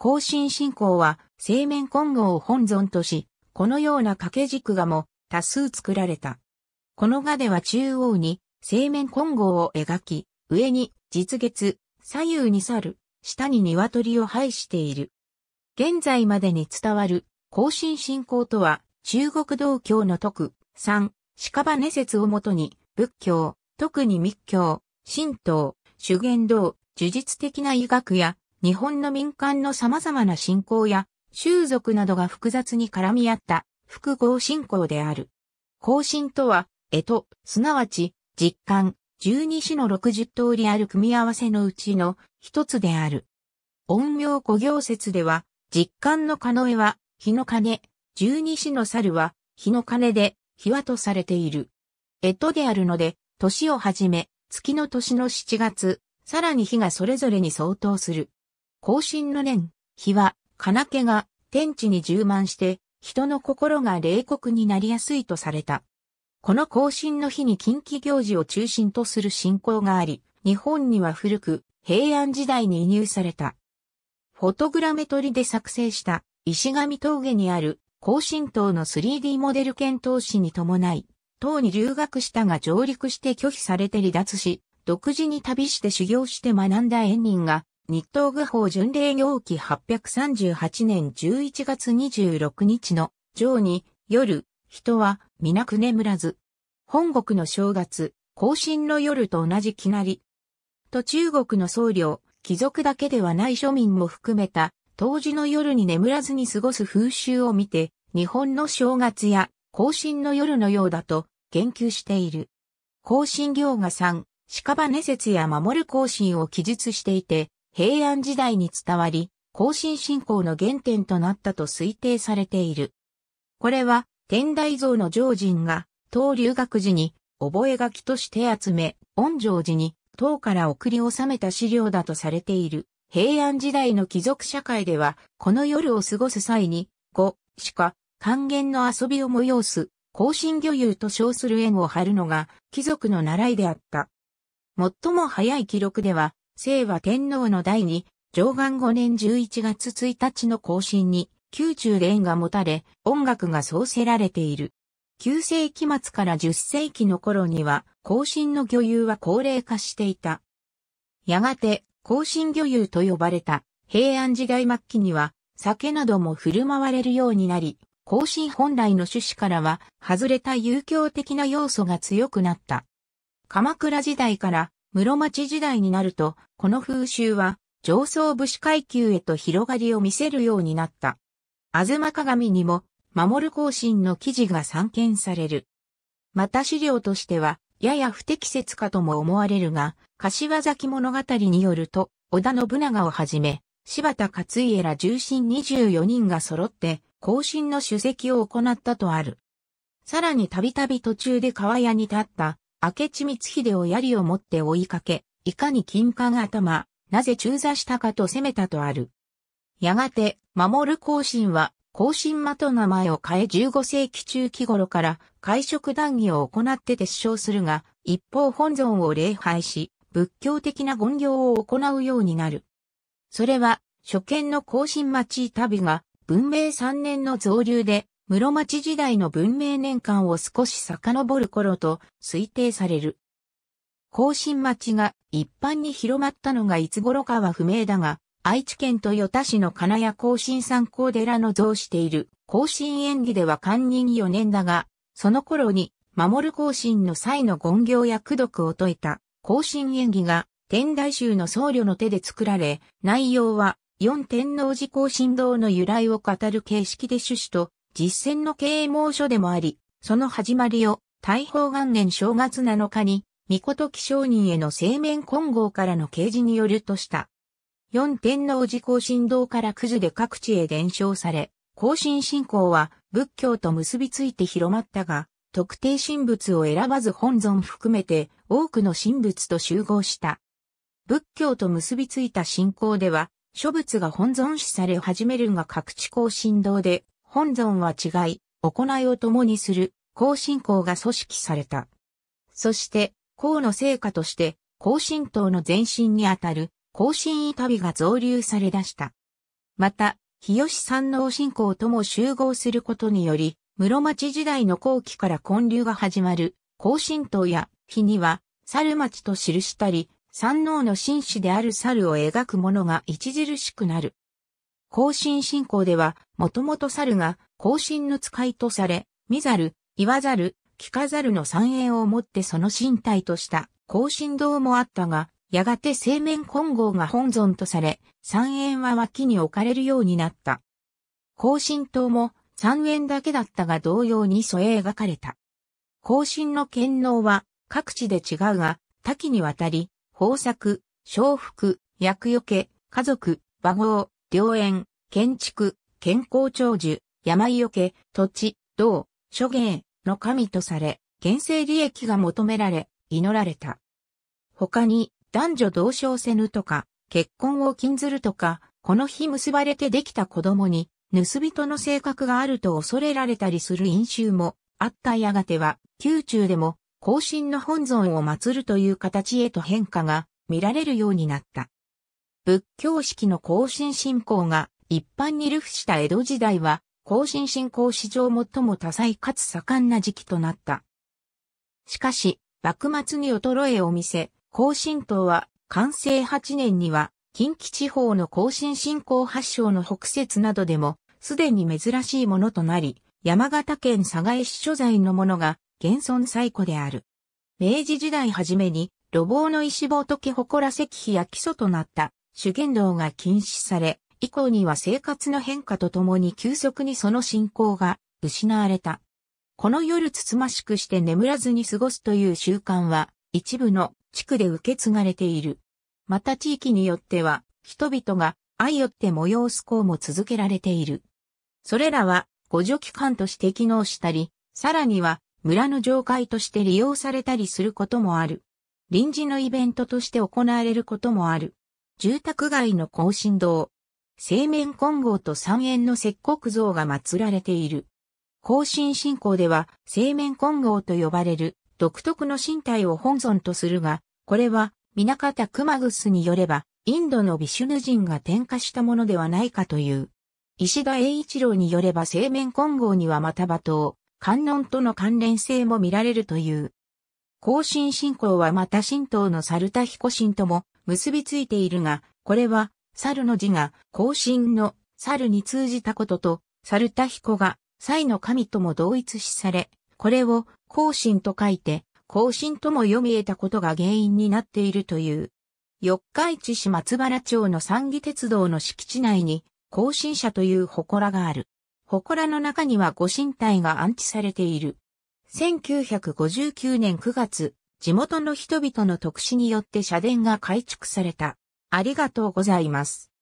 更新信仰は生面混合を本尊とし、このような掛け軸画も多数作られた。この画では中央に生面混合を描き、上に実月、左右に猿、下に鶏を配している。現在までに伝わる更新信仰とは中国道教の徳、三、屍説をもとに仏教、特に密教、神道、修験道、呪術的な医学や日本の民間の様々な信仰や習俗などが複雑に絡み合った複合信仰である。更新とは、えと、すなわち、実感、十二種の六十通りある組み合わせのうちの一つである。陰陽古行説では、実感のカノエは、日の鐘、十二種の猿は、日の鐘で、日はとされている。えとであるので、年をはじめ、月の年の七月、さらに日がそれぞれに相当する。更新の年、日は、金気が天地に充満して、人の心が冷酷になりやすいとされた。この更新の日に近畿行事を中心とする信仰があり、日本には古く平安時代に移入された。フォトグラメトリで作成した石神峠にある更新島の 3D モデル検討士に伴い、島に留学したが上陸して拒否されて離脱し、独自に旅して修行して学んだ縁人が、日東具法巡礼行期838年11月26日の上に夜、人は皆く眠らず。本国の正月、更新の夜と同じきなり。と中国の僧侶、貴族だけではない庶民も含めた、当時の夜に眠らずに過ごす風習を見て、日本の正月や更新の夜のようだと言及している。更新行が3、屍説や守る更新を記述していて、平安時代に伝わり、更新信仰の原点となったと推定されている。これは、天台像の上人が、当留学時に、覚書として集め、恩城寺に、唐から送り収めた資料だとされている。平安時代の貴族社会では、この夜を過ごす際に、五、鹿、還元の遊びを催す、更新魚遊と称する縁を張るのが、貴族の習いであった。最も早い記録では、清和天皇の代に、上元5年11月1日の更新に、宮中で縁が持たれ、音楽が創せられている。9世紀末から10世紀の頃には、更新の魚遊は高齢化していた。やがて、更新魚遊と呼ばれた、平安時代末期には、酒なども振る舞われるようになり、更新本来の趣旨からは、外れた遊興的な要素が強くなった。鎌倉時代から室町時代になると、この風習は上層武士階級へと広がりを見せるようになった。あずま鏡にも、守る行進の記事が散見される。また資料としては、やや不適切かとも思われるが、柏崎物語によると、織田信長をはじめ、柴田勝家ら重臣24人が揃って、行進の主席を行ったとある。さらにたびたび途中で川屋に立った明智光秀を槍を持って追いかけ、いかに金冠頭、なぜ中座したかと責めたとある。やがて、守る行進は、行進間と名前を変え15世紀中期頃から会食談義を行って撤消するが、一方本尊を礼拝し、仏教的な言行を行うようになる。それは、初見の行進町旅が、文明3年の増流で、室町時代の文明年間を少し遡る頃と推定される。甲信町が一般に広まったのがいつ頃かは不明だが、愛知県豊田市の金谷甲信三光寺の像している甲信演技では寛任4年だが、その頃に守る甲信の際の言行や苦毒を説いた甲信演技が天台宗の僧侶の手で作られ、内容は四天王寺甲信堂の由来を語る形式で趣旨と実践の経営網書でもあり、その始まりを大宝元年正月7日に、御事記承人への生面混合からの掲示によるとした。四天王寺行進堂から九図で各地へ伝承され、行進信仰は仏教と結びついて広まったが、特定神仏を選ばず本尊含めて多くの神仏と集合した。仏教と結びついた信仰では、諸仏が本尊視され始めるが各地行進堂で本尊は違い、行いを共にする、行進校が組織された。そして、校の成果として、行進党の前身にあたる、行進医旅が増流され出した。また、日吉山王信仰とも集合することにより、室町時代の後期から建立が始まる、甲神島や日には、猿町と記したり、山王の紳士である猿を描くものが著しくなる。甲神信仰では、もともと猿が甲神の使いとされ、見猿、岩猿、聞かざるの三円をもってその身体とした甲神道もあったが、やがて正面混合が本尊とされ、三円は脇に置かれるようになった。甲神島も三円だけだったが同様に添え描かれた。甲神の剣能は各地で違うが、多岐にわたり、豊作、承服、厄除け、家族、馬号、良縁、建築、健康長寿、病除け、土地、道、諸芸の神とされ、現世利益が求められ、祈られた。他に、男女同床せぬとか、結婚を禁ずるとか、この日結ばれてできた子供に、盗人の性格があると恐れられたりする因習もあったやがては、宮中でも、後進の本尊を祀るという形へと変化が見られるようになった。仏教式の後進信仰が一般に流布した江戸時代は、後進信仰史上最も多彩かつ盛んな時期となった。しかし、幕末に衰えを見せ、甲信島は完成8年には近畿地方の甲信信仰発祥の北節などでもすでに珍しいものとなり、山形県佐賀市所在のものが現存最古である。明治時代初めに路傍の石仏祠石碑や基礎となった修験道が禁止され、以降には生活の変化とともに急速にその信仰が失われた。この夜つつましくして眠らずに過ごすという習慣は一部の地区で受け継がれている。また地域によっては、人々が愛よって催す行も続けられている。それらは、互助機関として機能したり、さらには、村の上会として利用されたりすることもある。臨時のイベントとして行われることもある。住宅街の更新堂。正面金剛と三円の石刻像が祀られている。更新信仰では、正面金剛と呼ばれる独特の身体を本尊とするが、これは、南方熊楠によれば、インドのビシュヌ人が転化したものではないかという。石田栄一郎によれば正面混合にはまた馬頭、観音との関連性も見られるという。更新信仰はまた神道の猿田彦神とも結びついているが、これは猿の字が更新の猿に通じたことと、猿田彦が才の神とも同一視され、これを更新と書いて、更新とも読み得たことが原因になっているという。四日市市松原町の三義鉄道の敷地内に、更新者という祠がある。祠の中にはご神体が安置されている。1959年9月、地元の人々の特使によって社殿が改築された。ありがとうございます。